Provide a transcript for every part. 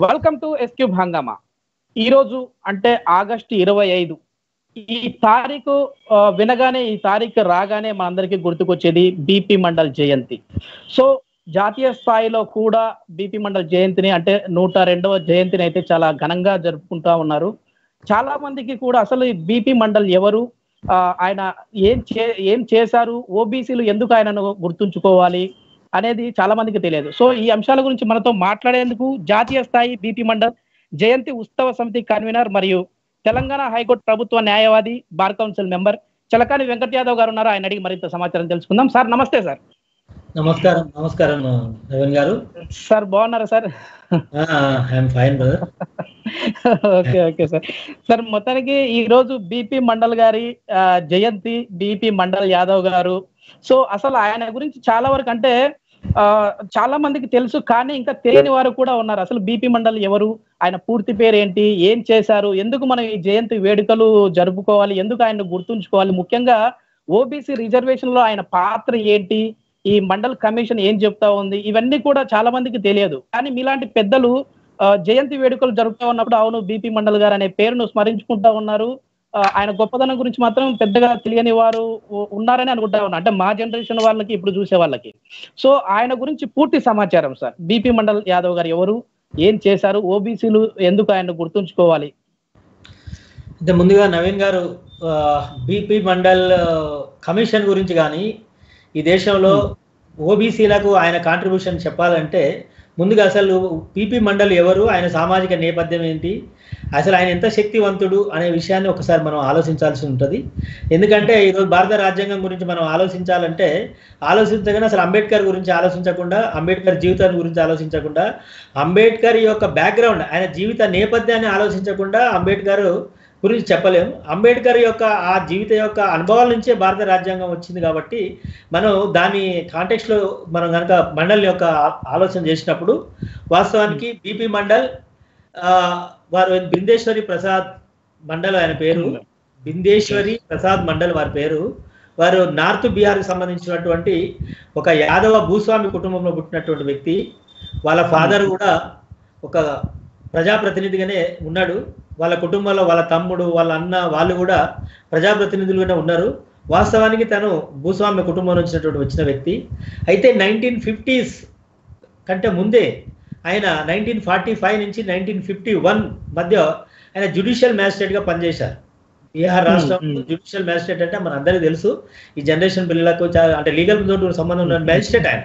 Welcome to S Cube హంగామా ఈరోజు అంటే ఆగస్టు ఇరవై ఐదు. ఈ తారీఖు వినగానే ఈ తారీఖు రాగానే మనందరికీ గుర్తుకొచ్చేది బీపీ మండల్ జయంతి సో జాతీయ స్థాయిలో కూడా బీపీ మండల్ జయంతిని అంటే నూట రెండవ జయంతిని అయితే చాలా ఘనంగా జరుపుకుంటా ఉన్నారు. చాలా మందికి కూడా అసలు ఈ బీపీ మండల్ ఎవరు? ఆ, ఆయన ఏం చే ఏం చేశారు? ఓబీసీలు ఎందుకు ఆయనను గుర్తుంచుకోవాలి? అనేది చాలా మందికి తెలియదు. సో ఈ అంశాల గురించి మనతో మాట్లాడేందుకు జాతీయ స్థాయి బీపీ మండల్ జయంతి ఉత్సవ సమితి కన్వీనర్ మరియు తెలంగాణ హైకోర్టు ప్రభుత్వ న్యాయవాది bar council member Chalakani Venkat Yadav గారు ఉన్నారు. ఆయన అడిగి మరింత సమాచారం తెలుసుకుందాం. సార్ నమస్తే సార్. నమస్కారం నమస్కారం నవీన్ గారు. సార్ బాగున్నారా sir? I'm fine brother. Okay okay sir. Sir మొత్తానికి ఈ రోజు బీపీ మండల్ గారి జయంతి బీపీ మండల్ యాదవ్ గారు. సో అసలు ఆయన గురించి చాలా వరకు అంటే చాలా మందికి తెలుసు కానీ ఇంకా తెలియని వారు కూడా ఉన్నారు. అసలు బీపీ మండల్ ఎవరు? ఆయన పూర్తి పేరు ఏంటి ఏం చేశారు? ఎందుకు మనం ఈ జయంతి వేడుకలు జరుపుకోవాలి? ఎందుకు ఆయన గుర్తుంచుకోవాలి? ముఖ్యంగా ఓబీసీ రిజర్వేషన్లో ఆయన పాత్ర ఏంటి? ఈ మండల్ కమిషన్ ఏం చెప్తా ఉంది? ఇవన్నీ కూడా చాలా మందికి తెలియదు. కానీ మీలాంటి పెద్దలు జయంతి వేడుకలు జరుపుతా ఉన్నప్పుడు అవును బీపీ మండల్ గారు అనే పేరును స్మరించుకుంటా ఉన్నారు. ఆయన గొప్పదనం గురించి మాత్రం పెద్దగా తెలియని వారు ఉన్నారని అనుకుంటా ఉన్నా. అంటే మా జనరేషన్ వాళ్ళకి ఇప్పుడు చూసే వాళ్ళకి. సో ఆయన గురించి పూర్తి సమాచారం సార్. బీపీ మండల్ యాదవ్ గారు ఎవరు ఏం చేశారు ఓబీసీలు ఎందుకు ఆయన గుర్తుంచుకోవాలి? అయితే ముందుగా నవీన్ గారు బీపీ మండల్ కమిషన్ గురించి కానీ ఈ దేశంలో ఓబీసీలకు ఆయన కాంట్రిబ్యూషన్ చెప్పాలంటే ముందుగా అసలు పీపీ మండల్ ఎవరు? ఆయన సామాజిక నేపథ్యం ఏంటి? అసలు ఆయన ఎంత శక్తివంతుడు అనే విషయాన్ని ఒకసారి మనం ఆలోచించాల్సి ఉంటుంది. ఎందుకంటే ఈరోజు భారత రాజ్యాంగం గురించి మనం ఆలోచించాలంటే ఆలోచించగానే అసలు అంబేద్కర్ గురించి ఆలోచించకుండా అంబేద్కర్ జీవితాన్ని గురించి ఆలోచించకుండా అంబేద్కర్ యొక్క బ్యాక్గ్రౌండ్ ఆయన జీవిత నేపథ్యాన్ని ఆలోచించకుండా అంబేద్కర్ గురించి చెప్పలేము. అంబేద్కర్ యొక్క ఆ జీవిత యొక్క అనుభవాల నుంచే భారత రాజ్యాంగం వచ్చింది కాబట్టి మనం దాని కాంటెక్స్లో మనం కనుక మండల్ యొక్క ఆలోచన చేసినప్పుడు వాస్తవానికి బీపీ మండల్ వారు బిందేశ్వరి ప్రసాద్ మండల్ ఆయన పేరు. బిందేశ్వరి ప్రసాద్ మండల్ వారి పేరు. వారు నార్త్ బీహార్కి సంబంధించినటువంటి ఒక యాదవ భూస్వామి కుటుంబంలో పుట్టినటువంటి వ్యక్తి. వాళ్ళ ఫాదర్ కూడా ఒక ప్రజాప్రతినిధిగానే ఉన్నాడు. వాళ్ళ కుటుంబంలో వాళ్ళ తమ్ముడు వాళ్ళ అన్న వాళ్ళు కూడా ప్రజాప్రతినిధులుగానే ఉన్నారు. వాస్తవానికి తను భూస్వామ్య కుటుంబం నుంచి వచ్చిన వ్యక్తి. అయితే నైన్టీన్ ఫిఫ్టీస్ కంటే ముందే ఆయన నైన్టీన్ ఫార్టీ ఫైవ్ నుంచి నైన్టీన్ ఫిఫ్టీ వన్ మధ్య ఆయన జ్యుడిషియల్ మ్యాజిస్ట్రేట్గా పనిచేశారు. బీహార్ రాష్ట్రం Hmm, hmm. జ్యుడిషియల్ మ్యాజిస్ట్రేట్ అంటే మన అందరికీ తెలుసు. ఈ జనరేషన్ పిల్లలకు అంటే లీగల్ తోటి సంబంధం ఉన్న మ్యాజిస్ట్రేట్ ఆయన.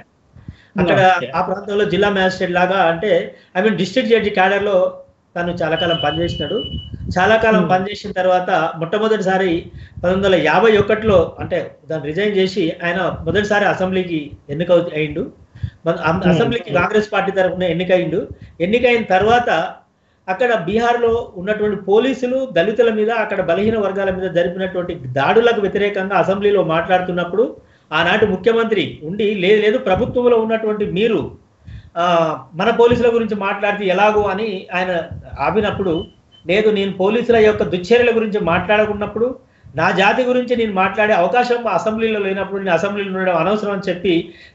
అక్కడ Okay. ఆ ప్రాంతంలో జిల్లా మ్యాజిస్ట్రేట్ లాగా అంటే ఐ మీన్ డిస్ట్రిక్ట్ జడ్జి క్యాడర్లో తను చాలా కాలం పనిచేసినాడు చాలా కాలం. పనిచేసిన తర్వాత మొట్టమొదటిసారి పంతొమ్మిది వందల యాభై ఒకటిలో అంటే దాన్ని రిజైన్ చేసి ఆయన మొదటిసారి అసెంబ్లీకి ఎన్నిక అయిండు. అసెంబ్లీకి కాంగ్రెస్ పార్టీ తరఫున ఎన్నికయిండు ఎన్నికైన తర్వాత అక్కడ బీహార్లో ఉన్నటువంటి పోలీసులు దళితుల మీద అక్కడ బలహీన వర్గాల మీద జరిపినటువంటి దాడులకు వ్యతిరేకంగా అసెంబ్లీలో మాట్లాడుతున్నప్పుడు ఆనాటి ముఖ్యమంత్రి ఉండి లేదు లేదు ప్రభుత్వంలో ఉన్నటువంటి మీరు మన పోలీసుల గురించి మాట్లాడితే ఎలాగో అని ఆయన ఆపినప్పుడు లేదు నేను పోలీసుల యొక్క దుశ్చర్యల గురించి మాట్లాడకున్నప్పుడు నా జాతి గురించి నేను మాట్లాడే అవకాశం అసెంబ్లీలో లేనప్పుడు నేను అసెంబ్లీలో ఉండడం అనవసరం అని చెప్పి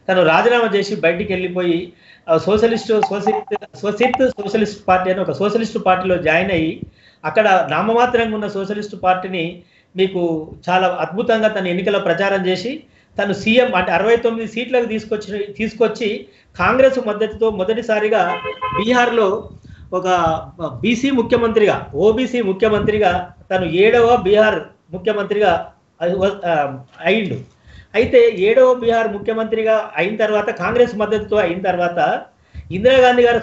తను రాజీనామా చేసి బయటికి వెళ్ళిపోయి socialist socialist socialist socialist party అని ఒక సోషలిస్ట్ పార్టీలో జాయిన్ అయ్యి అక్కడ నామమాత్రంగా ఉన్న సోషలిస్ట్ పార్టీని మీకు చాలా అద్భుతంగా తన ఎన్నికల ప్రచారం చేసి తను సీఎం అంటే అరవై తొమ్మిది సీట్లకు తీసుకొచ్చి తీసుకొచ్చి కాంగ్రెస్ మద్దతుతో మొదటిసారిగా బీహార్లో ఒక బీసీ ముఖ్యమంత్రిగా ఓబీసీ ముఖ్యమంత్రిగా తను ఏడవ బీహార్ ముఖ్యమంత్రిగా అయిండు. అయితే ఏడవ బీహార్ ముఖ్యమంత్రిగా అయిన తర్వాత కాంగ్రెస్ మద్దతుతో అయిన తర్వాత ఇందిరాగాంధీ గారు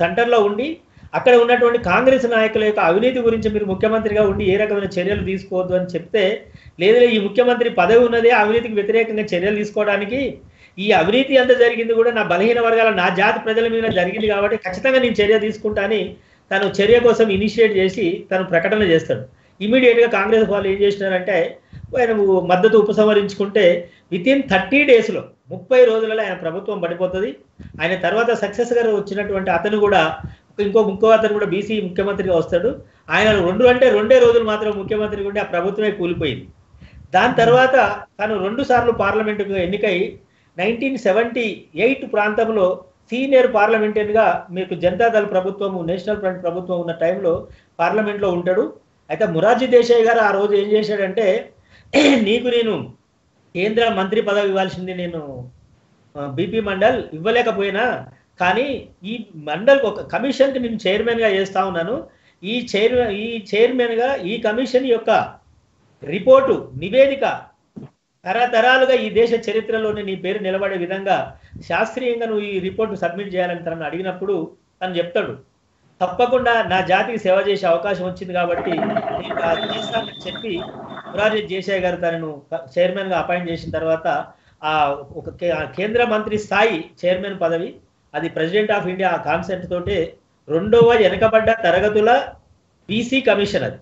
సెంటర్లో ఉండి అక్కడ ఉన్నటువంటి కాంగ్రెస్ నాయకుల యొక్క అవినీతి గురించి మీరు ముఖ్యమంత్రిగా ఉండి ఏ రకమైన చర్యలు తీసుకోవద్దు అని చెప్తే లేదా ఈ ముఖ్యమంత్రి పదవి ఉన్నదే అవినీతికి వ్యతిరేకంగా చర్యలు తీసుకోవడానికి ఈ అవినీతి అంతా జరిగింది కూడా నా బలహీన వర్గాల నా జాతి ప్రజల మీద జరిగింది కాబట్టి ఖచ్చితంగా నేను చర్య తీసుకుంటాని తను చర్య కోసం ఇనిషియేట్ చేసి తను ప్రకటన చేస్తాడు. ఇమీడియట్గా కాంగ్రెస్ వాళ్ళు ఏం చేసినారంటే ఆయన మద్దతు ఉపసంహరించుకుంటే విత్ ఇన్ థర్టీ డేస్లో ముప్పై రోజులలో ఆయన ప్రభుత్వం పడిపోతుంది. ఆయన తర్వాత సక్సెస్ గారు వచ్చినటువంటి అతను కూడా ఇంకో ఇంకో అతను కూడా బీసీ ముఖ్యమంత్రిగా వస్తాడు. ఆయన రెండు అంటే రెండే రోజులు మాత్రం ముఖ్యమంత్రి ఉండి ఆ ప్రభుత్వమే కూలిపోయింది. దాని తర్వాత తను రెండు సార్లు పార్లమెంటుకు ఎన్నికై నైన్టీన్ సెవెంటీ ఎయిట్ ప్రాంతంలో సీనియర్ పార్లమెంటరీగా మీకు జనతాదళ ప్రభుత్వము నేషనల్ ఫ్రంట్ ప్రభుత్వం ఉన్న టైంలో పార్లమెంట్లో ఉంటాడు. అయితే మురార్జీ దేశాయ్ గారు ఆ రోజు ఏం చేశాడంటే నీకు నేను కేంద్ర మంత్రి పదవి ఇవ్వాల్సింది నేను బీపీ మండల్ ఇవ్వలేకపోయినా కానీ ఈ మండల్ ఒక కమిషన్కి నేను చైర్మన్గా చేస్తా ఉన్నాను. ఈ చైర్ ఈ చైర్మన్గా ఈ కమిషన్ యొక్క రిపోర్టు నివేదిక తరతరాలుగా ఈ దేశ చరిత్రలోనే నీ పేరు నిలబడే విధంగా శాస్త్రీయంగా నువ్వు ఈ రిపోర్ట్ సబ్మిట్ చేయాలని తనను అడిగినప్పుడు తను చెప్తాడు. తప్పకుండా నా జాతికి సేవ చేసే అవకాశం వచ్చింది కాబట్టి నేను చేస్తానని చెప్పి మురారి దేశాయ్ గారు తనను చైర్మన్గా అపాయింట్ చేసిన తర్వాత ఆ ఒక కే- ఆ కేంద్ర మంత్రి స్థాయి చైర్మన్ పదవి అది ప్రెసిడెంట్ ఆఫ్ ఇండియా కాన్సెప్ట్ తోటే రెండవ వెనకబడ్డ తరగతుల బీసీ కమిషన్ అది.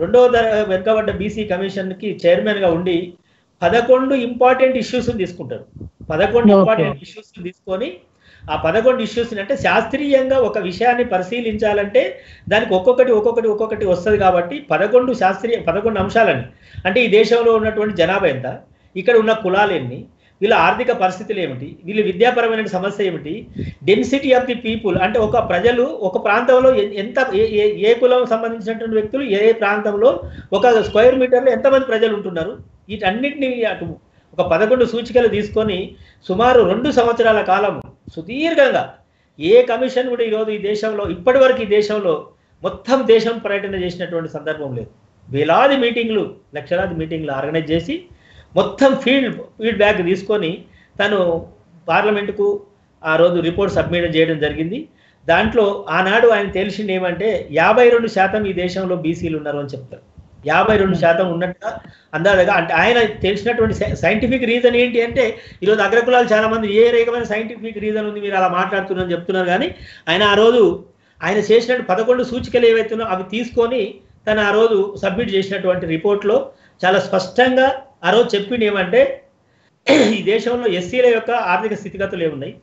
రెండవ తర- వెనుకబడ్డ బీసీ కమిషన్కి చైర్మన్గా ఉండి పదకొండు ఇంపార్టెంట్ ఇష్యూస్ తీసుకుంటారు. పదకొండు. ఇంపార్టెంట్ ఇష్యూస్ తీసుకొని ఆ పదకొండు ఇష్యూస్ అంటే శాస్త్రీయంగా ఒక విషయాన్ని పరిశీలించాలంటే దానికి ఒక్కొక్కటి ఒక్కొక్కటి ఒక్కొక్కటి వస్తుంది కాబట్టి పదకొండు శాస్త్రీయ పదకొండు అంశాలని. అంటే ఈ దేశంలో ఉన్నటువంటి జనాభా ఎంత? ఇక్కడ ఉన్న కులాలు ఎన్ని? వీళ్ళ ఆర్థిక పరిస్థితులు ఏమిటి? వీళ్ళ విద్యాపరమైన సమస్య ఏమిటి? డెన్సిటీ ఆఫ్ ది పీపుల్ అంటే ఒక ప్రజలు ఒక ప్రాంతంలో ఎంత ఏ- ఏ- ఏ కులం సంబంధించినటువంటి వ్యక్తులు ఏ ప్రాంతంలో ఒక స్క్వేర్ మీటర్లో ఎంతమంది ప్రజలు ఉంటున్నారు? వీటన్నిటిని అటు ఒక పదకొండు సూచికలు తీసుకొని సుమారు రెండు సంవత్సరాల కాలం సుదీర్ఘంగా ఏ కమిషన్ కూడా ఈరోజు ఈ దేశంలో ఇప్పటి వరకు ఈ దేశంలో మొత్తం దేశం పర్యటన చేసినటువంటి సందర్భం లేదు. వేలాది మీటింగ్లు లక్షలాది మీటింగ్లు ఆర్గనైజ్ చేసి మొత్తం ఫీల్డ్ ఫీడ్బ్యాక్ తీసుకొని తను పార్లమెంటుకు ఆ రోజు రిపోర్ట్ సబ్మిట్ చేయడం జరిగింది. దాంట్లో ఆనాడు ఆయన తెలిసింది ఏమంటే యాభై రెండు శాతం ఈ దేశంలో బీసీలు ఉన్నారు అని చెప్తారు. యాభై రెండు శాతం ఉన్నట్టుగా అందాజగా అంటే ఆయన తెలిసినటువంటి సైంటిఫిక్ రీజన్ ఏంటి అంటే ఈరోజు అగ్రకులాలు చాలా మంది ఏ రకమైన సైంటిఫిక్ రీజన్ ఉంది మీరు అలా మాట్లాడుతున్నారని చెప్తున్నారు కానీ ఆయన ఆ రోజు ఆయన చేసినట్టు పదకొండు సూచికలు ఏవైతున్నాయో అవి తీసుకొని తను ఆ రోజు సబ్మిట్ చేసినటువంటి రిపోర్ట్లో చాలా స్పష్టంగా ఆ రోజు చెప్పింది ఏమంటే ఈ దేశంలో ఎస్సీల యొక్క ఆర్థిక స్థితిగతులు ఏమున్నాయి?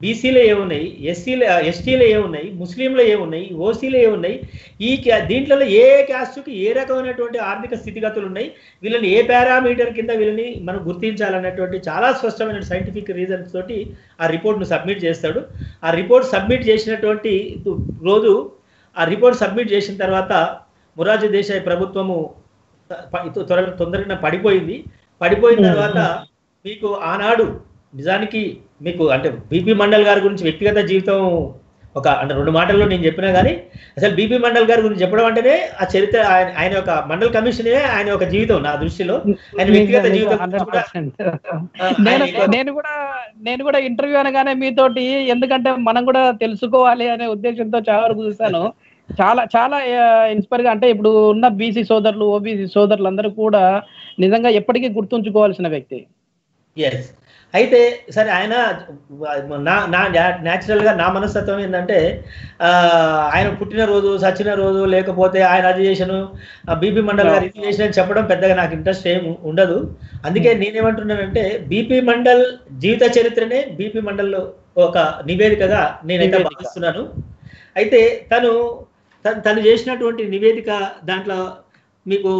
బీసీలో ఏమున్నాయి? ఎస్సీల ఎస్టీలో ఏమున్నాయి? ముస్లింలు ఏమున్నాయి? ఓసీలో ఏమున్నాయి? ఈ క్యా- దీంట్లో ఏ క్యాస్ట్కి ఏ రకమైనటువంటి ఆర్థిక స్థితిగతులు ఉన్నాయి? వీళ్ళని ఏ పారామీటర్ కింద వీళ్ళని మనం గుర్తించాలన్నటువంటి చాలా స్పష్టమైన సైంటిఫిక్ రీజన్స్ తోటి ఆ రిపోర్ట్ను సబ్మిట్ చేస్తాడు. ఆ రిపోర్ట్ సబ్మిట్ చేసినటువంటి రోజు ఆ రిపోర్ట్ సబ్మిట్ చేసిన తర్వాత మొరార్జీ దేశాయ్ ప్రభుత్వము త్వర తొందరగా పడిపోయింది పడిపోయిన. తర్వాత మీకు ఆనాడు నిజానికి మీకు అంటే బీపీ మండల్ గారి గురించి వ్యక్తిగత జీవితం ఒక అంటే రెండు మాటల్లో నేను చెప్పినా కానీ అసలు బీపీ మండల్ గారి గురించి చెప్పడం అంటేనే ఆ చరిత్ర ఆయన ఆయన యొక్క మండల్ కమిషనే ఆయన ఒక జీవితం నా దృష్టిలో ఆయన వ్యక్తిగత జీవితం గురించి కూడా, 100%. ఆ, నేను ఆయన నేను కూడా నేను కూడా ఇంటర్వ్యూ అనగానే మీతోటి ఎందుకంటే మనం కూడా తెలుసుకోవాలి అనే ఉద్దేశంతో చాలా వరకు చూశాను చాలా చాలా ఇన్స్పైర్గా అంటే ఇప్పుడు ఉన్న బీసీ సోదరులు ఓబీసీ సోదరులు అందరూ కూడా నిజంగా ఎప్పటికీ గుర్తుంచుకోవాల్సిన వ్యక్తి. ఎస్ అయితే సరే ఆయన నా నా న్యాచురల్గా నా మనస్తత్వం ఏంటంటే ఆ, ఆయన పుట్టినరోజు సచ్చినరోజు లేకపోతే ఆయన అది చేసాను బీపీ మండల్ గారు ఇది చేసిన చెప్పడం పెద్దగా నాకు ఇంట్రెస్ట్ ఏం ఉండదు. అందుకే నేనేమంటున్నానంటే బీపీ మండల్ జీవిత చరిత్రనే బీపీ మండల్ ఒక నివేదికగా నేనైతే. భావిస్తున్నాను. అయితే తను తను చేసినటువంటి నివేదిక దాంట్లో మీకు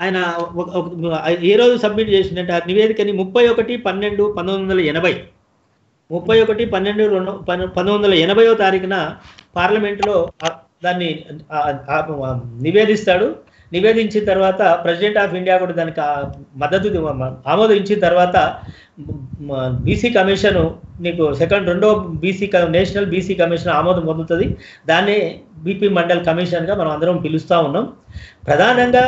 ఆయన ఒక- ఏ రోజు సబ్మిట్ చేసిందంటే ఆ నివేదికని ముప్పై ఒకటి పన్నెండు పంతొమ్మిది వందల ఎనభై. ముప్పై ఒకటి పన్నెండు రెండు పంతొమ్మిది వందల ఎనభైవ తారీఖున పార్లమెంటులో దాన్ని నివేదిస్తాడు. నివేదించిన తర్వాత ప్రెసిడెంట్ ఆఫ్ ఇండియా కూడా దానికి మద్దతు ఆమోదించిన తర్వాత బీసీ కమిషన్ నీకు సెకండ్ రెండో బీసీ నేషనల్ బీసీ కమిషన్ ఆమోదం పొందుతుంది. దాన్నే బీపీ మండల్ కమిషన్గా మనం అందరం పిలుస్తూ ఉన్నాం. ప్రధానంగా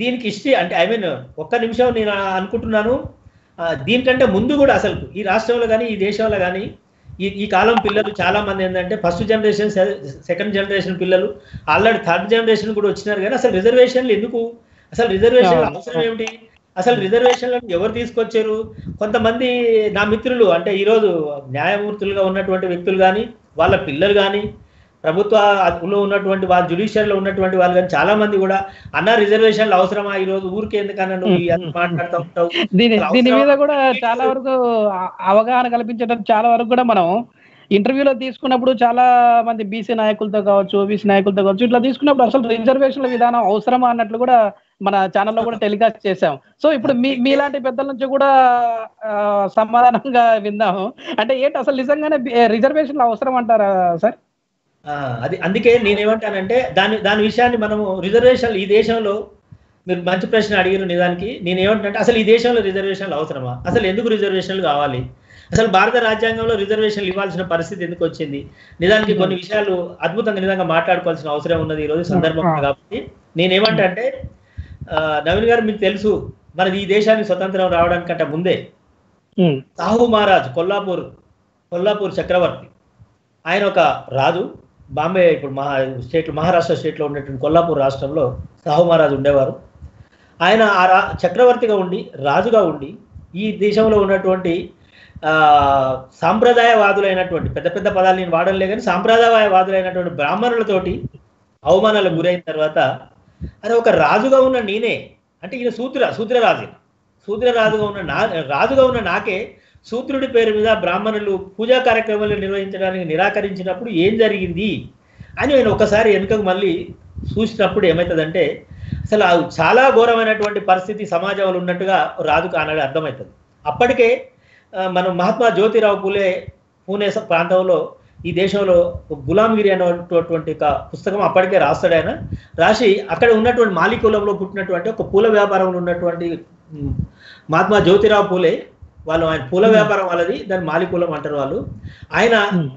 దీనికి హిస్టరీ అంటే ఐ మీన్ ఒక్క నిమిషం నేను అనుకుంటున్నాను. దీనికంటే ముందు కూడా అసలు ఈ రాష్ట్రంలో కానీ ఈ దేశంలో కానీ ఈ ఈ కాలం పిల్లలు చాలా మంది ఏంటంటే ఫస్ట్ జనరేషన్ సెకండ్ జనరేషన్ పిల్లలు ఆల్రెడీ థర్డ్ జనరేషన్ కూడా వచ్చినారు కానీ అసలు రిజర్వేషన్లు ఎందుకు? అసలు రిజర్వేషన్ అవును. అవసరం ఏమిటి? అసలు రిజర్వేషన్లను ఎవరు తీసుకొచ్చారు? కొంతమంది నా మిత్రులు అంటే ఈరోజు న్యాయమూర్తులుగా ఉన్నటువంటి వ్యక్తులు కానీ వాళ్ళ పిల్లలు కానీ ప్రభుత్వంలో ఉన్నటువంటి వాళ్ళ జుడిషియర్లో ఉన్నటువంటి వాళ్ళు కానీ చాలా మంది కూడా అన్న రిజర్వేషన్లు అవసరమా ఈ రోజు ఊరికే ఎందుకన్నా నువ్వు మాట్లాడుతూ ఉంటావు. దీని మీద కూడా చాలా వరకు అవగాహన కల్పించడం చాలా వరకు కూడా మనం ఇంటర్వ్యూలో తీసుకున్నప్పుడు చాలా మంది బీసీ నాయకులతో కావచ్చు ఓబీసీ నాయకులతో కావచ్చు ఇట్లా తీసుకున్నప్పుడు అసలు రిజర్వేషన్ల విధానం అవసరమా అన్నట్లు కూడా మన ఛానల్లో కూడా టెలికాస్ట్ చేసాం సో ఇప్పుడు మీ మీలాంటి పెద్దల నుంచి కూడా సమాధానంగా విందాము అంటే ఏంటి అసలు నిజంగానే రిజర్వేషన్లు అవసరం అంటారా సార్? అది అందుకే నేనేమంటానంటే దాని దాని విషయాన్ని మనము రిజర్వేషన్లు ఈ దేశంలో మీరు మంచి ప్రశ్న అడిగిన నిజానికి నేను ఏమంటానంటే అసలు ఈ దేశంలో రిజర్వేషన్లు అవసరమా? అసలు ఎందుకు రిజర్వేషన్లు కావాలి? అసలు భారత రాజ్యాంగంలో రిజర్వేషన్లు ఇవ్వాల్సిన పరిస్థితి ఎందుకు వచ్చింది? నిజానికి కొన్ని విషయాలు అద్భుతంగా నిజంగా మాట్లాడుకోవాల్సిన అవసరం ఉన్నది ఈ రోజు సందర్భం కాబట్టి. నేనేమంటా అంటే నవీన్ గారు మీకు తెలుసు మనది ఈ దేశానికి స్వతంత్రం రావడానికంటే ముందే సాహు మహారాజ్ కొల్లాపూర్ కొల్లాపూర్ చక్రవర్తి ఆయన ఒక రాజు. బాంబే ఇప్పుడు మహా స్టేట్ మహారాష్ట్ర స్టేట్లో ఉన్నటువంటి కొల్లాపూర్ రాష్ట్రంలో సాహు మహారాజు ఉండేవారు ఆయన ఆ రా చక్రవర్తిగా ఉండి రాజుగా ఉండి ఈ దేశంలో ఉన్నటువంటి సాంప్రదాయవాదులైనటువంటి పెద్ద పెద్ద పదాలు నేను వాడలే కానీ సాంప్రదాయవాదులైనటువంటి బ్రాహ్మణులతోటి అవమానాలకు గురైన తర్వాత అరే ఒక రాజుగా ఉన్న నేనే అంటే ఈయన సూత్ర సూత్రరాజు ఈయన. సూత్రరాజుగా ఉన్న నా రాజుగా ఉన్న నాకే సూత్రుడి పేరు మీద బ్రాహ్మణులు పూజా కార్యక్రమాలు నిర్వహించడానికి నిరాకరించినప్పుడు ఏం జరిగింది అని నేను ఒకసారి వెనుకకు మళ్ళీ చూసినప్పుడు ఏమవుతుందంటే అసలు ఆ చాలా ఘోరమైనటువంటి పరిస్థితి సమాజంలో ఉన్నట్టుగా రాదు కానని అర్థమవుతుంది అప్పటికే మనం మహాత్మా జ్యోతిరావు పూలే పూణే ప్రాంతంలో ఈ దేశంలో గులాంగిరి అనేటువంటి ఒక పుస్తకం అప్పటికే రాస్తాడు ఆయన. రాసి అక్కడ ఉన్నటువంటి మాలికులంలో పుట్టినటువంటి ఒక పూల వ్యాపారంలో ఉన్నటువంటి మహాత్మా జ్యోతిరావు పూలే వాళ్ళు ఆయన పూల వ్యాపారం వాళ్ళది దాని మాలికులం అంటారు వాళ్ళు. ఆయన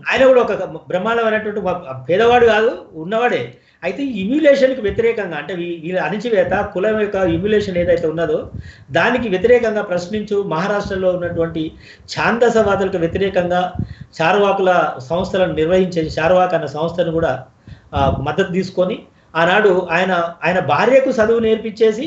ఆయన కూడా ఒక బ్రహ్మాండమైనటువంటి పేదవాడు కాదు ఉన్నవాడే. అయితే ఇమ్యులేషన్కి వ్యతిరేకంగా అంటే వీళ్ళ అణిచివేత కులం యొక్క ఇమ్యులేషన్ ఏదైతే ఉన్నదో దానికి వ్యతిరేకంగా ప్రశ్నించు మహారాష్ట్రలో ఉన్నటువంటి ఛాందసవాదులకు వ్యతిరేకంగా చార్వాకుల సంస్థలను నిర్వహించే చార్వాక్ అన్న సంస్థను కూడా మద్దతు తీసుకొని ఆనాడు ఆయన ఆయన భార్యకు చదువు నేర్పించేసి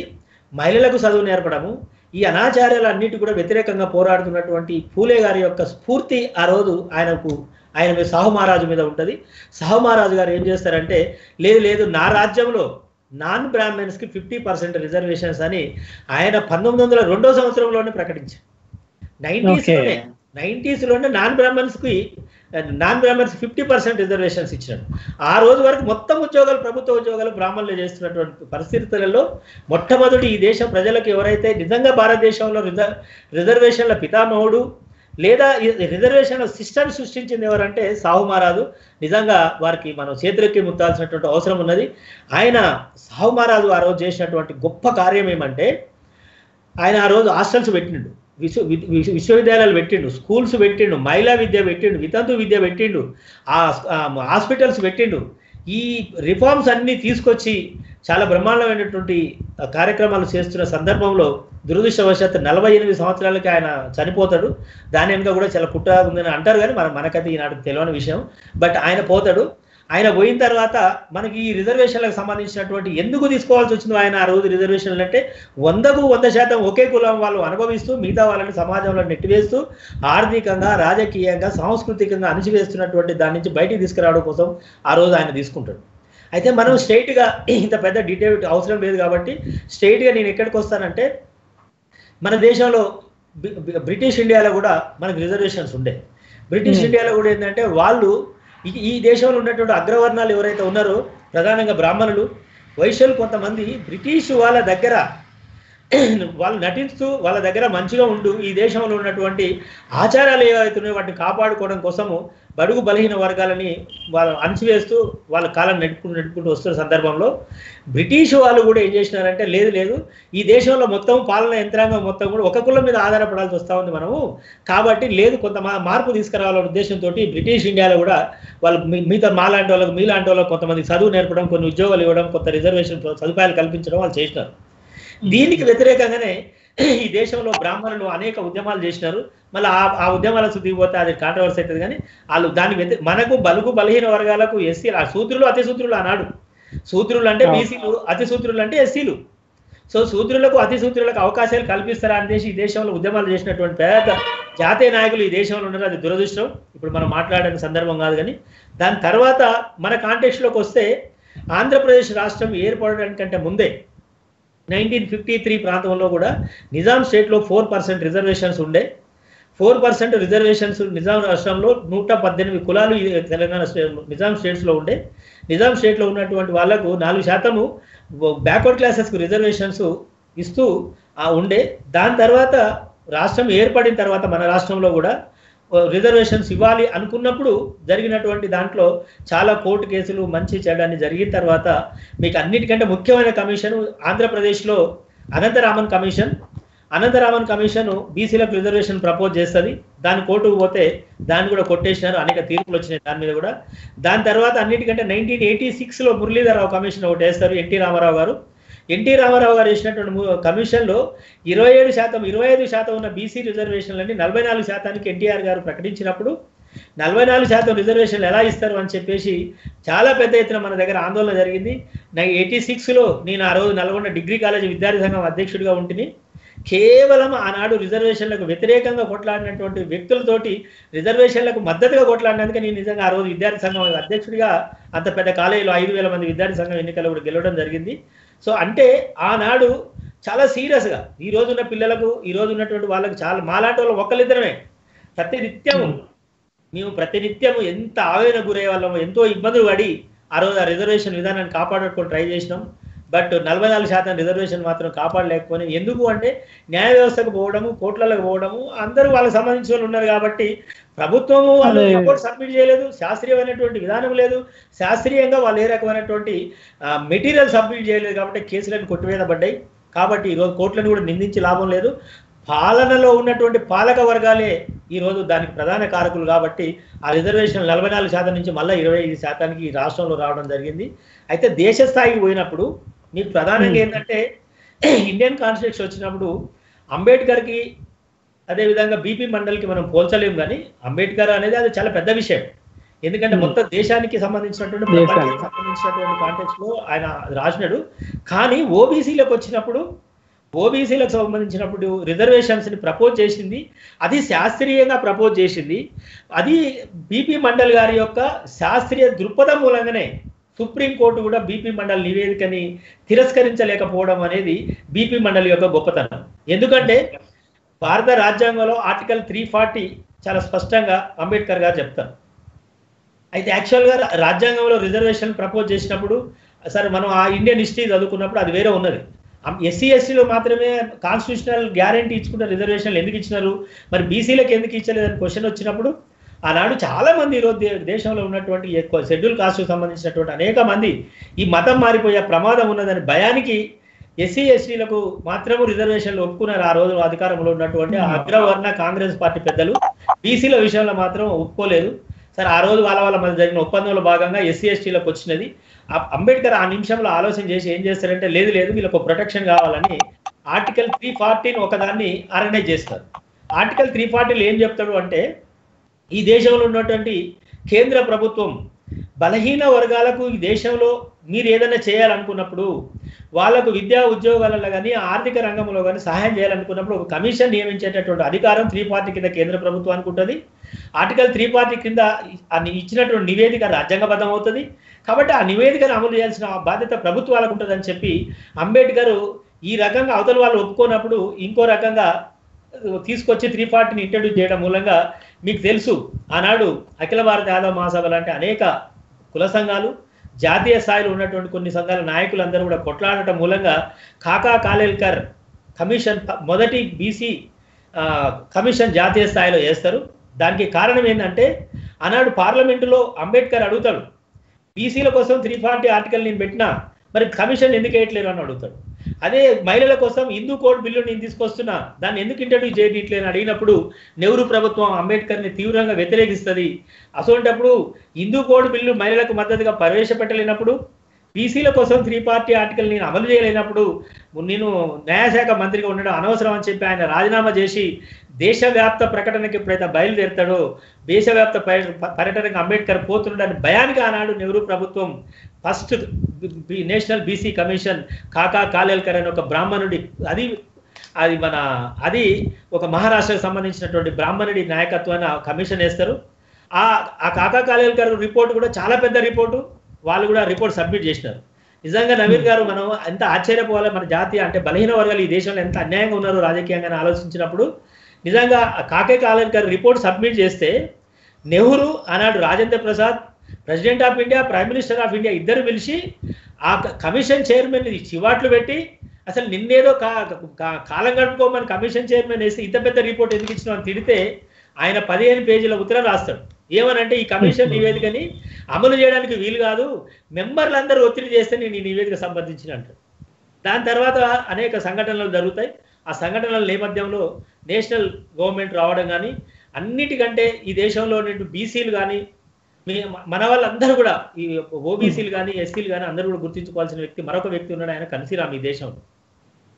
మహిళలకు చదువు నేర్పడము ఈ అనాచార్యాలన్నిటి కూడా వ్యతిరేకంగా పోరాడుతున్నటువంటి పూలే గారి యొక్క స్ఫూర్తి ఆ రోజు ఆయనకు ఆయన మీద సాహు మహారాజు మీద ఉంటుంది సాహు మహారాజు గారు ఏం చేస్తారంటే లేదు లేదు నా రాజ్యంలో నాన్ బ్రాహ్మణ్స్కి ఫిఫ్టీ పర్సెంట్ రిజర్వేషన్స్ అని ఆయన పంతొమ్మిది వందల రెండో సంవత్సరంలోనే ప్రకటించారు నైన్టీస్ Okay. లోనే నైన్టీస్లోనే non బ్రాహ్మణ్స్కి non Brahmins fifty percent reservations ఇచ్చినాడు ఆ రోజు వరకు మొత్తం ఉద్యోగాలు ప్రభుత్వ ఉద్యోగాలు బ్రాహ్మణులు చేస్తున్నటువంటి పరిస్థితులలో మొట్టమొదటి ఈ దేశ ప్రజలకు ఎవరైతే నిజంగా భారతదేశంలో రిజర్ రిజర్వేషన్ల పితామహుడు లేదా రిజర్వేషన్ల సిస్టమ్ సృష్టించింది ఎవరంటే సాహు మహారాజు. నిజంగా వారికి మనం చేతులెక్కి ముత్తాల్సినటువంటి అవసరం ఉన్నది. ఆయన సాహు మహారాజు ఆ రోజు చేసినటువంటి గొప్ప కార్యం ఏమంటే ఆయన ఆ రోజు హాస్టల్స్ పెట్టిండు. విశ్వ విశ్వవిద్యాలయాలు పెట్టిండు స్కూల్స్ పెట్టిండు మహిళా విద్య పెట్టిండు వితంతు విద్య పెట్టిండు ఆ హాస్పిటల్స్ పెట్టిండు. ఈ రిఫార్మ్స్ అన్నీ తీసుకొచ్చి చాలా బ్రహ్మాండమైనటువంటి కార్యక్రమాలు చేస్తున్న సందర్భంలో దురదృష్టవశాత్తు నలభై ఎనిమిది సంవత్సరాలకి ఆయన చనిపోతాడు. దాని వెనుక కూడా చాలా కుట్ర ఉందని అంటారు కానీ మన మనకైతే ఈనాడు తెలియని విషయం. బట్ ఆయన పోతాడు. ఆయన పోయిన తర్వాత మనకి ఈ రిజర్వేషన్లకు సంబంధించినటువంటి ఎందుకు తీసుకోవాల్సి వచ్చిందో ఆయన ఆ రోజు రిజర్వేషన్లు అంటే వందకు వంద శాతం ఒకే కులం వాళ్ళు అనుభవిస్తూ మిగతా వాళ్ళని సమాజంలో నెట్టివేస్తూ ఆర్థికంగా రాజకీయంగా సాంస్కృతికంగా అణిచివేస్తున్నటువంటి దాని నుంచి బయటికి తీసుకురావడం కోసం ఆ రోజు ఆయన తీసుకుంటాడు అయితే మనం straight గా ఇంత పెద్ద డీటెయిల్ అవసరం లేదు కాబట్టి straight గా నేను ఎక్కడికి వస్తానంటే మన దేశంలో బ్రిటిష్ ఇండియాలో కూడా మనకు రిజర్వేషన్స్ ఉండే బ్రిటిష్. ఇండియాలో కూడా ఏంటంటే వాళ్ళు ఈ- దేశంలో ఉన్నటువంటి అగ్రవర్ణాలు ఎవరైతే ఉన్నారో ప్రధానంగా బ్రాహ్మణులు వైశ్యులు కొంతమంది బ్రిటిష్ వాళ్ళ దగ్గర వాళ్ళు నటిస్తూ వాళ్ళ దగ్గర మంచిగా ఉంటూ ఈ దేశంలో ఉన్నటువంటి ఆచారాలు ఏవైతే ఉన్నాయో వాటిని కాపాడుకోవడం కోసము బడుగు బలహీన వర్గాలని వాళ్ళు అణచివేస్తూ వాళ్ళ కాలం నడుపుకుంటూ నడుపుకుంటూ వస్తున్న సందర్భంలో బ్రిటిష్ వాళ్ళు కూడా ఏం చేసినారంటే లేదు లేదు ఈ దేశంలో మొత్తం పాలన యంత్రాంగం మొత్తం కూడా ఒక కులం మీద ఆధారపడాల్సి వస్తూ ఉంది మనము. కాబట్టి లేదు కొంత మార్పు తీసుకురావాలనే ఉద్దేశంతో బ్రిటిష్ ఇండియాలో కూడా వాళ్ళు మిగతా మిగతా మాలాంటి వాళ్ళకి మీలాంటి వాళ్ళకి కొంతమంది చదువు నేర్పడం కొన్ని ఉద్యోగాలు ఇవ్వడం కొంత రిజర్వేషన్ సదుపాయాలు కల్పించడం వాళ్ళు చేసినారు. దీనికి వ్యతిరేకంగానే ఈ దేశంలో బ్రాహ్మణులు అనేక ఉద్యమాలు చేసినారు. మళ్ళీ ఆ ఆ ఉద్యమాల చుట్టుకు పోతే అది కాంట్రవర్సీ అవుతుంది కానీ వాళ్ళు దాని వ్యతి మనకు బలుగు బలహీన వర్గాలకు ఎస్సీ ఆ సూత్రులు అతి సూత్రులు అన్నాడు. సూత్రులు అంటే. బీసీలు అతి సూత్రులు అంటే ఎస్సీలు. సో సూత్రులకు అతి సూత్రులకు అవకాశాలు కల్పిస్తారా అనేసి ఈ దేశంలో ఉద్యమాలు చేసినటువంటి పెద్ద జాతీయ నాయకులు ఈ దేశంలో ఉన్నారు. అది దురదృష్టం. ఇప్పుడు మనం మాట్లాడని సందర్భం కాదు కానీ దాని తర్వాత మన కాంటెక్స్ట్లోకి వస్తే ఆంధ్రప్రదేశ్ రాష్ట్రం ఏర్పడడానికంటే ముందే నైన్టీన్ ఫిఫ్టీ త్రీ ప్రాంతంలో కూడా నిజాం స్టేట్లో ఫోర్ పర్సెంట్ రిజర్వేషన్స్ ఉండే. ఫోర్ పర్సెంట్ రిజర్వేషన్స్ నిజాం రాష్ట్రంలో నూట పద్దెనిమిది కులాలు తెలంగాణ స్టేట్ నిజాం స్టేట్స్లో ఉండే. నిజాం స్టేట్లో ఉన్నటువంటి వాళ్ళకు నాలుగు శాతము బ్యాక్వర్డ్ క్లాసెస్కు రిజర్వేషన్స్ ఇస్తూ ఉండే. దాని తర్వాత రాష్ట్రం ఏర్పడిన తర్వాత మన రాష్ట్రంలో కూడా రిజర్వేషన్స్ ఇవ్వాలి అనుకున్నప్పుడు జరిగినటువంటి దాంట్లో చాలా కోర్టు కేసులు మంచి చేయడాన్ని జరిగిన తర్వాత మీకు అన్నిటికంటే ముఖ్యమైన కమిషన్ ఆంధ్రప్రదేశ్లో అనంతరామన్ కమిషన్. అనంతరామన్ కమిషన్ బీసీలకు రిజర్వేషన్ ప్రపోజ్ చేస్తుంది. దాని కోర్టుకు పోతే దాన్ని కూడా కొట్టేసినారు. అనేక తీర్పులు వచ్చినాయి దాని మీద కూడా. దాని తర్వాత అన్నిటికంటే నైన్టీన్ ఎయిటీ సిక్స్లో మురళీధరరావు కమిషన్ ఒకటి వేస్తారు. ఎన్టీ రామారావు గారు. ఎన్టీ రామారావు గారు ఇచ్చినటువంటి కమిషన్లో ఇరవై ఏడు శాతం ఇరవై ఐదు శాతం ఉన్న బీసీ రిజర్వేషన్లని నలభై నాలుగు శాతానికి ఎన్టీఆర్ గారు ప్రకటించినప్పుడు నలభై నాలుగు శాతం రిజర్వేషన్లు ఎలా ఇస్తారు అని చెప్పేసి చాలా పెద్ద ఎత్తున మన దగ్గర ఆందోళన జరిగింది. నా ఎయిటీ సిక్స్లో నేను ఆ రోజు నల్గొండ డిగ్రీ కాలేజీ విద్యార్థి సంఘం అధ్యక్షుడిగా ఉంటిని. కేవలం ఆనాడు రిజర్వేషన్లకు వ్యతిరేకంగా కొట్లాడినటువంటి వ్యక్తులతోటి రిజర్వేషన్లకు మద్దతుగా కొట్లాడినందుకే నేను నిజంగా ఆ రోజు విద్యార్థి సంఘం అధ్యక్షుడిగా అంత పెద్ద కాలేజీలో ఐదు వేల మంది విద్యార్థి సంఘం ఎన్నికలు కూడా గెలవడం జరిగింది. సో అంటే ఆనాడు చాలా సీరియస్గా ఈ రోజు ఉన్న పిల్లలకు ఈ రోజు ఉన్నటువంటి వాళ్ళకి చాలా మాలాంటి వాళ్ళు ఒక్కరిద్దరమే ప్రతి నిత్యము మేము ప్రతినిత్యము ఎంత ఆవేదన గురయ్యే వాళ్ళము ఎంతో ఇబ్బందులు పడి ఆ రోజు ఆ రిజర్వేషన్ విధానాన్ని కాపాడుకొని ట్రై చేసినాం. బట్ నలభై నాలుగు శాతం రిజర్వేషన్ మాత్రం కాపాడలేకపోయినా. ఎందుకు అంటే న్యాయ వ్యవస్థకు పోవడము కోర్టులకు పోవడము అందరూ వాళ్ళకి సంబంధించిన వాళ్ళు ఉన్నారు కాబట్టి ప్రభుత్వము వాళ్ళు. రిపోర్ట్ సబ్మిట్ చేయలేదు. శాస్త్రీయమైనటువంటి విధానం లేదు. శాస్త్రీయంగా వాళ్ళు ఏ రకమైనటువంటి మెటీరియల్ సబ్మిట్ చేయలేదు కాబట్టి కేసులను కొట్టివేయబడ్డాయి కాబట్టి ఈరోజు కోర్టులను కూడా నిందించి లాభం లేదు. పాలనలో ఉన్నటువంటి పాలక వర్గాలే ఈరోజు దానికి ప్రధాన కారకులు కాబట్టి ఆ రిజర్వేషన్ నలభై నాలుగు శాతం నుంచి మళ్ళీ ఇరవై ఐదు శాతానికి ఈ రాష్ట్రంలో రావడం జరిగింది. అయితే దేశ స్థాయికి పోయినప్పుడు మీకు ప్రధానంగా ఏంటంటే ఇండియన్ కాన్స్టిట్యూషన్ వచ్చినప్పుడు అంబేద్కర్కి అదేవిధంగా బీపీ మండల్కి మనం పోల్చలేము కానీ అంబేద్కర్ అనేది అది చాలా పెద్ద విషయం. ఎందుకంటే. మొత్తం దేశానికి సంబంధించినటువంటి. ప్రపంచానికి సంబంధించినటువంటి కాంటెక్స్ట్లో ఆయన రాసినాడు. కానీ ఓబీసీలకు వచ్చినప్పుడు ఓబీసీలకు సంబంధించినప్పుడు రిజర్వేషన్స్ని ప్రపోజ్ చేసింది. అది శాస్త్రీయంగా ప్రపోజ్ చేసింది. అది బీపీ మండల్ గారి యొక్క శాస్త్రీయ దృక్పథం మూలంగానే సుప్రీంకోర్టు కూడా బీపీ మండల్ నివేదికని తిరస్కరించలేకపోవడం అనేది బీపీ మండలి యొక్క గొప్పతనం. ఎందుకంటే భారత రాజ్యాంగంలో ఆర్టికల్ త్రీ ఫార్టీ చాలా స్పష్టంగా అంబేద్కర్ గారు చెప్తారు. అయితే యాక్చువల్గా రాజ్యాంగంలో రిజర్వేషన్ ప్రపోజ్ చేసినప్పుడు సరే మనం ఆ ఇండియన్ హిస్టరీ చదువుకున్నప్పుడు అది వేరే ఉన్నది. ఎస్సీ ఎస్టీలో మాత్రమే కాన్స్టిట్యూషనల్ గ్యారంటీ ఇచ్చుకుంటే రిజర్వేషన్లు ఎందుకు ఇచ్చినారు? మరి బీసీలకు ఎందుకు ఇచ్చలేదని క్వశ్చన్ వచ్చినప్పుడు ఆనాడు చాలా మంది ఈరోజు దేశంలో ఉన్నటువంటి ఎక్కువ షెడ్యూల్ కాస్ట్కు సంబంధించినటువంటి అనేక మంది ఈ మతం మారిపోయే ప్రమాదం ఉన్నదని భయానికి ఎస్సీ ఎస్టీలకు మాత్రము రిజర్వేషన్లు ఒప్పుకున్నారు ఆ రోజు అధికారంలో ఉన్నటువంటి అగ్రవర్ణ కాంగ్రెస్ పార్టీ పెద్దలు. బీసీల విషయంలో మాత్రం ఒప్పుకోలేదు. సరే ఆ రోజు వాళ్ళ వాళ్ళ మధ్య జరిగిన ఒప్పందంలో భాగంగా ఎస్సీ ఎస్టీలకు వచ్చినది. అంబేద్కర్ ఆ నిమిషంలో ఆలోచన చేసి ఏం చేస్తారంటే లేదు లేదు వీళ్ళకు ప్రొటెక్షన్ కావాలని ఆర్టికల్ త్రీ ఫార్టీని ఒకదాన్ని ఆర్గనైజ్ చేస్తారు. ఆర్టికల్ త్రీ ఫార్టీలో ఏం చెప్తాడు అంటే ఈ దేశంలో ఉన్నటువంటి కేంద్ర ప్రభుత్వం బలహీన వర్గాలకు ఈ దేశంలో మీరు ఏదైనా చేయాలనుకున్నప్పుడు వాళ్ళకు విద్యా ఉద్యోగాలలో కానీ ఆర్థిక రంగంలో కానీ సహాయం చేయాలనుకున్నప్పుడు ఒక కమిషన్ నియమించేటటువంటి అధికారం త్రీ పార్టీ కింద కేంద్ర ప్రభుత్వానికి ఉంటుంది ఆర్టికల్ త్రీ పార్టీ కింద ఇచ్చినటువంటి నివేదిక రాజ్యాంగబద్ధం అవుతుంది. కాబట్టి ఆ నివేదికను అమలు చేయాల్సిన బాధ్యత ప్రభుత్వాలకు ఉంటుందని చెప్పి అంబేద్కర్ ఈ రకంగా అవతల వాళ్ళు ఒప్పుకోనప్పుడు ఇంకో రకంగా తీసుకొచ్చి త్రీ పార్టీని ఇంట్రడ్యూస్ చేయడం మూలంగా మీకు తెలుసు ఆనాడు అఖిల భారత యాదవ మహాసభ లాంటి అనేక కుల సంఘాలు జాతీయ స్థాయిలో ఉన్నటువంటి కొన్ని సంఘాల నాయకులందరూ కూడా కొట్లాడటం మూలంగా కాకా కాలేల్కర్ కమిషన్ మొదటి బీసీ కమిషన్ జాతీయ స్థాయిలో వేస్తారు. దానికి కారణం ఏంటంటే ఆనాడు పార్లమెంటులో అంబేద్కర్ అడుగుతాడు బీసీల కోసం త్రీ ఫార్టీ ఆర్టికల్ నేను పెట్టినా మరి కమిషన్ ఎందుకు వేయట్లేరు అని అడుగుతాడు. అదే మహిళల కోసం హిందూ కోడ్ బిల్లు నేను తీసుకొస్తున్నా. దాన్ని ఎందుకు ఇంట్రడ్యూస్ చేయట్లేదు అని అడిగినప్పుడు నెహ్రూ ప్రభుత్వం అంబేద్కర్ని తీవ్రంగా వ్యతిరేకిస్తుంది. అసోంటప్పుడు హిందూ కోడ్ బిల్లు మహిళలకు మద్దతుగా ప్రవేశపెట్టలేనప్పుడు బీసీల కోసం త్రీ పార్టీ ఆర్టికల్ నేను అమలు చేయలేనప్పుడు నేను న్యాయశాఖ మంత్రిగా ఉండడం అనవసరం అని చెప్పి ఆయన రాజీనామా చేసి దేశవ్యాప్త ప్రకటనకి ఎప్పుడైతే బయలుదేరుతాడో. దేశవ్యాప్త పర్యటనకు అంబేద్కర్ పోతున్నాడని భయానికి ఆనాడు నెహ్రూ ప్రభుత్వం ఫస్ట్ నేషనల్ బీసీ కమిషన్ కాకా కాలేల్కర్ అనే ఒక బ్రాహ్మణుడి అది అది మన అది ఒక మహారాష్ట్రకు సంబంధించినటువంటి బ్రాహ్మణుడి నాయకత్వాన్ని కమిషన్ వేస్తారు. ఆ ఆ కాకా కాలేల్కర్ రిపోర్ట్ కూడా చాలా పెద్ద రిపోర్టు. వాళ్ళు కూడా రిపోర్ట్ సబ్మిట్ చేసినారు. నిజంగా నవీన్ గారు మనం ఎంత ఆశ్చర్యపోవాలి మన జాతీయ అంటే బలహీన వర్గాలు ఈ దేశంలో ఎంత అన్యాయంగా ఉన్నారు రాజకీయంగా అని ఆలోచించినప్పుడు. నిజంగా కాకే కాలన్కర్ రిపోర్ట్ సబ్మిట్ చేస్తే నెహ్రూ ఆనాడు Rajendra Prasad president of India prime minister of India ఇద్దరు పిలిచి ఆ క- కమిషన్ చైర్మన్ చివాట్లు పెట్టి అసలు నిన్నేదో కా కా- కాలం గడుపుకోమని కమిషన్ చైర్మన్ వేసి ఇంత పెద్ద రిపోర్ట్ ఎందుకు ఇచ్చిన అని తిడితే ఆయన పదిహేను పేజీల ఉత్తరం రాస్తాడు. ఏమనంటే ఈ కమిషన్ నివేదికని అమలు చేయడానికి వీలు కాదు మెంబర్లందరూ ఒత్తిడి చేస్తే నేను ఈ నివేదిక సంబంధించిన అంటాడు. దాని తర్వాత అనేక సంఘటనలు జరుగుతాయి. ఆ సంఘటనల నేపథ్యంలో నేషనల్ గవర్నమెంట్ రావడం కానీ అన్నిటికంటే ఈ దేశంలో బీసీలు కానీ మన వాళ్ళందరూ కూడా ఈ ఓబీసీలు కానీ ఎస్సీలు కానీ అందరూ కూడా గుర్తించుకోవాల్సిన వ్యక్తి మరొక వ్యక్తి ఉన్నాడు ఆయన కన్సీరామ్ ఈ దేశంలో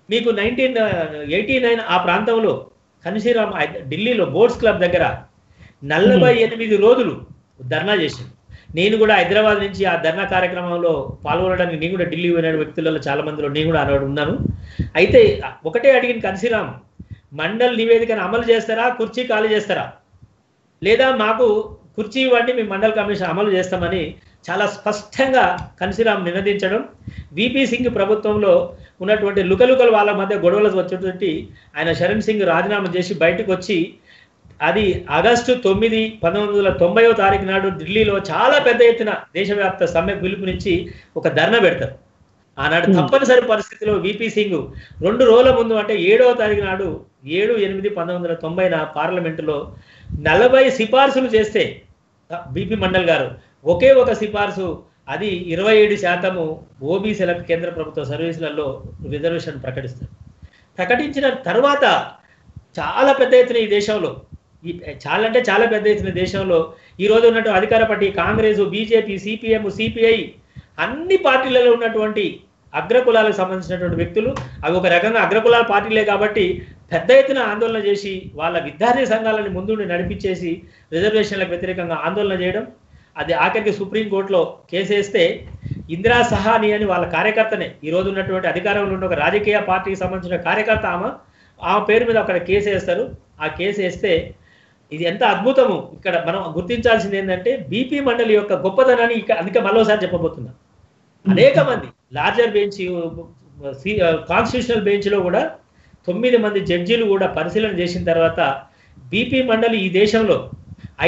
మీకు నైన్టీన్ ఎయిటీ నైన్ ఆ ప్రాంతంలో కన్సీరామ్ ఢిల్లీలో బోర్డ్స్ క్లబ్ దగ్గర నలభై ఎనిమిది రోజులు ధర్నా చేసింది నేను కూడా హైదరాబాద్ నుంచి ఆ ధర్నా కార్యక్రమంలో పాల్గొనడానికి నేను కూడా ఢిల్లీ పోయిన వ్యక్తులలో చాలా మందిలో నేను కూడా ఆనాడు ఉన్నాను. అయితే ఒకటే అడిగిన కన్సీరామ్ మండల్ నివేదికను అమలు చేస్తారా కుర్చీ ఖాళీ చేస్తారా? లేదా మాకు కుర్చీ ఇవ్వండి మేము మండల్ కమిషన్ అమలు చేస్తామని చాలా స్పష్టంగా కన్సీరామ్ నినదించడం విపి సింగ్ ప్రభుత్వంలో ఉన్నటువంటి లుకలుకలు వాళ్ళ మధ్య గొడవలు వచ్చేటువంటి ఆయన శరణ్ సింగ్ రాజీనామా చేసి బయటకు వచ్చి అది ఆగస్టు తొమ్మిది పంతొమ్మిది వందల తొంభైవ తారీఖు నాడు ఢిల్లీలో చాలా పెద్ద ఎత్తున దేశవ్యాప్త సమ్మె పిలుపునిచ్చి ఒక ధర్నా పెడతారు ఆనాడు. తప్పనిసరి పరిస్థితిలో విపి సింగ్ రెండు రోజుల ముందు అంటే ఏడవ తారీఖు నాడు ఏడు ఎనిమిది పంతొమ్మిది వందల తొంభై నా పార్లమెంటులో నలభై సిఫార్సులు చేస్తే బిపి మండల్ గారు. ఒకే ఒక సిఫార్సు అది ఇరవై ఏడు శాతము ఓబీసీలకు కేంద్ర ప్రభుత్వ సర్వీసులలో రిజర్వేషన్ ప్రకటిస్తారు. ప్రకటించిన తర్వాత చాలా పెద్ద ఎత్తున ఈ దేశంలో ఈ చాలా అంటే చాలా పెద్ద ఎత్తున దేశంలో ఈరోజు రోజు ఉన్నట్టు అధికార party Congress BJP CPM CPI అన్ని పార్టీలలో ఉన్నటువంటి అగ్రకులాలకు సంబంధించినటువంటి వ్యక్తులు అవి ఒక రకంగా అగ్రకులాల పార్టీలే కాబట్టి పెద్ద ఎత్తున ఆందోళన చేసి వాళ్ళ విద్యార్థి సంఘాలను ముందుండి నడిపించేసి రిజర్వేషన్లకు వ్యతిరేకంగా ఆందోళన చేయడం అది ఆఖరికి సుప్రీంకోర్టులో కేసు వేస్తే ఇందిరా సహాని అని వాళ్ళ కార్యకర్తనే. ఈ రోజు ఉన్నటువంటి అధికారంలో ఉన్న ఒక రాజకీయ పార్టీకి సంబంధించిన కార్యకర్త ఆమె ఆమె పేరు మీద అక్కడ కేసు వేస్తారు. ఆ కేసు వేస్తే ఇది ఎంత అద్భుతము. ఇక్కడ మనం గుర్తించాల్సింది ఏంటంటే బీపీ మండలి యొక్క గొప్పతనాన్ని ఇక్కడ అందుకే మరోసారి చెప్పబోతున్నా. అనేక మంది లార్జర్ బెంచ్ కాన్స్టిట్యూషనల్ బెంచ్లో కూడా తొమ్మిది మంది జడ్జీలు కూడా పరిశీలన చేసిన తర్వాత బీపీ మండలి ఈ దేశంలో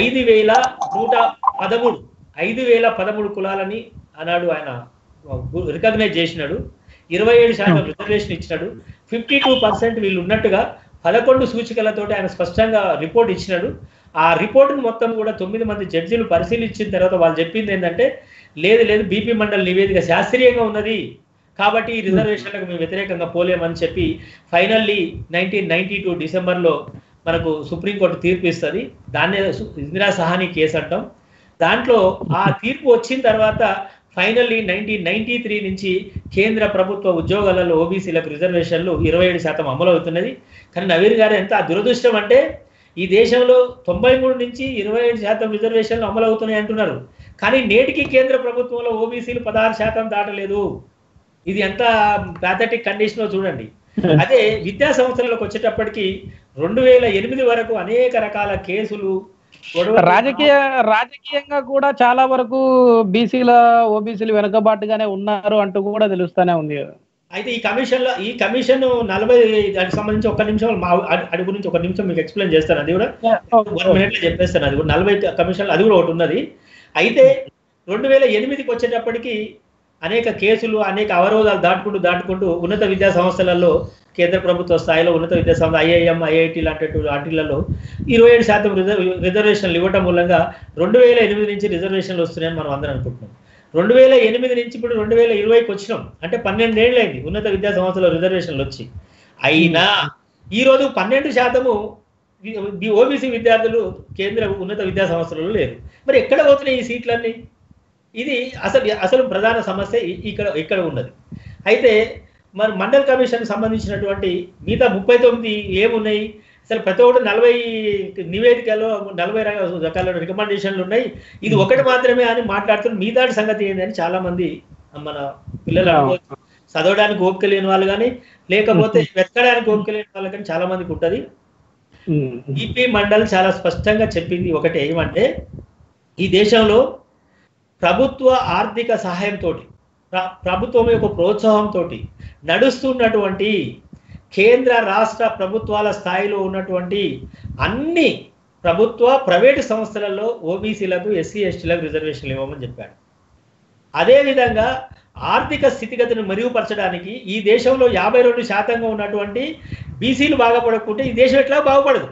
ఐదు వేల నూట పదమూడు ఐదు వేల పదమూడు కులాలని అన్నాడు ఆయన రికగ్నైజ్ చేసినాడు. ఇరవై ఏడు శాతం రిజర్వేషన్ ఇచ్చినాడు. ఫిఫ్టీ టూ పర్సెంట్ వీళ్ళు ఉన్నట్టుగా పదకొండు సూచికలతోటి ఆయన స్పష్టంగా రిపోర్ట్ ఇచ్చినాడు. ఆ రిపోర్ట్ మొత్తం కూడా తొమ్మిది మంది జడ్జీలు పరిశీలించిన తర్వాత వాళ్ళు చెప్పింది ఏంటంటే లేదు లేదు బీపీ మండలి నివేదిక శాస్త్రీయంగా ఉన్నది. కాబట్టి ఈ రిజర్వేషన్లకు మేము వ్యతిరేకంగా పోలేమని చెప్పి ఫైనల్లీ నైన్టీన్ నైన్టీ టూ డిసెంబర్లో మనకు సుప్రీంకోర్టు తీర్పు ఇస్తుంది. దాన్నే ఇందిరా సహాని కేసు అంటాం. దాంట్లో ఆ తీర్పు వచ్చిన తర్వాత ఫైనల్లీ నైన్టీన్ నైన్టీ త్రీ నుంచి కేంద్ర ప్రభుత్వ ఉద్యోగాలలో ఓబీసీలకు రిజర్వేషన్లు ఇరవై ఏడు శాతం అమలు అవుతున్నది కానీ నవీన్ గారు ఎంత దురదృష్టం అంటే ఈ దేశంలో తొంభై మూడు నుంచి ఇరవై ఐదు శాతం రిజర్వేషన్లు అమలు అవుతున్నాయి అంటున్నారు. కానీ నేటికి కేంద్ర ప్రభుత్వంలో ఓబీసీలు పదహారు శాతం దాటలేదు. ఇది ఎంత ప్యాథటిక్ కండిషన్ చూడండి. అదే విద్యా సంస్థలకు వచ్చేటప్పటికి రెండు వేల ఎనిమిది వరకు అనేక రకాల కేసులు రాజకీయ రాజకీయంగా కూడా చాలా వరకు బీసీల ఓబీసీలు వెనుకబాటుగానే ఉన్నారు అంటూ కూడా తెలుస్తానే ఉంది. అయితే ఈ కమిషన్లో ఈ కమిషన్ నలభై దానికి సంబంధించి ఒక నిమిషం మా అడి- గురించి ఒక నిమిషం మీకు ఎక్స్ప్లెయిన్ చేస్తాను. అది కూడా వన్ మినిట్లో చెప్పేస్తాను. అది కూడా నలభై కమిషన్లు అది కూడా ఒకటి ఉన్నది. అయితే రెండు వేల ఎనిమిదికి వచ్చేటప్పటికి అనేక కేసులు అనేక అవరోధాలు దాటుకుంటూ దాటుకుంటూ ఉన్నత విద్యా సంస్థలలో కేంద్ర ప్రభుత్వ స్థాయిలో ఉన్నత విద్యా సంస్థ ఐఐఎం ఐఐటి లాంటి వాటిలలో ఇరవై ఏడు శాతం రిజర్వ్ రిజర్వేషన్లు ఇవ్వటం మూలంగా రెండు వేల ఎనిమిది నుంచి రిజర్వేషన్లు వస్తున్నాయని మనం అందరం అనుకుంటున్నాం. రెండు వేల ఎనిమిది నుంచి ఇప్పుడు రెండు వేల ఇరవైకి వచ్చినాం. అంటే పన్నెండేళ్ళైంది ఉన్నత విద్యా సంస్థలో రిజర్వేషన్లు వచ్చి. అయినా ఈరోజు పన్నెండు శాతము ఓబీసీ విద్యార్థులు కేంద్ర ఉన్నత విద్యా సంస్థలలో లేరు. మరి ఎక్కడ పోతున్నాయి ఈ సీట్లన్నీ? ఇది అసలు అసలు ప్రధాన సమస్య ఇక్కడ ఇక్కడ ఉన్నది. అయితే మరి మండల్ కమిషన్ సంబంధించినటువంటి మిగతా ముప్పై తొమ్మిది ఏమున్నాయి? అసలు ప్రతి ఒక్కటి నలభై నివేదికలో నలభై రకాల రికమెండేషన్లు ఉన్నాయి. ఇది ఒకటి మాత్రమే అని మాట్లాడుతున్న మిగతా సంగతి ఏంటని చాలా మంది మన పిల్లలు. చదవడానికి ఓపిక లేని వాళ్ళు కానీ లేకపోతే వెతకడానికి ఓపిక లేని వాళ్ళు కానీ చాలా మందికి ఉంటుంది. ఈపీ మండల్ చాలా స్పష్టంగా చెప్పింది ఒకటి ఏమంటే ఈ దేశంలో ప్రభుత్వ ఆర్థిక సహాయంతో ప్రభుత్వం యొక్క ప్రోత్సాహంతో నడుస్తున్నటువంటి కేంద్ర రాష్ట్ర ప్రభుత్వాల స్థాయిలో ఉన్నటువంటి అన్ని ప్రభుత్వ ప్రైవేటు సంస్థలలో ఓబీసీలకు ఎస్సీ ఎస్టీలకు రిజర్వేషన్లు ఇవ్వమని చెప్పాడు. అదేవిధంగా ఆర్థిక స్థితిగతిని మెరుగుపరచడానికి ఈ దేశంలో యాభై రెండు శాతంగా ఉన్నటువంటి బీసీలు బాగుపడకుంటే ఈ దేశం ఎట్లా బాగుపడదు?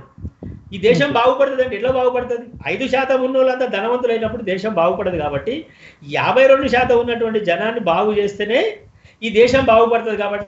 ఈ దేశం బాగుపడుతుంది అంటే ఎట్లా బాగుపడుతుంది? ఐదు శాతం ఉన్న వాళ్ళంతా ధనవంతులైనప్పుడు దేశం బాగుపడదు కాబట్టి యాభై రెండు శాతం ఉన్నటువంటి జనాన్ని బాగు చేస్తేనే ఈ దేశం బాగుపడుతుంది కాబట్టి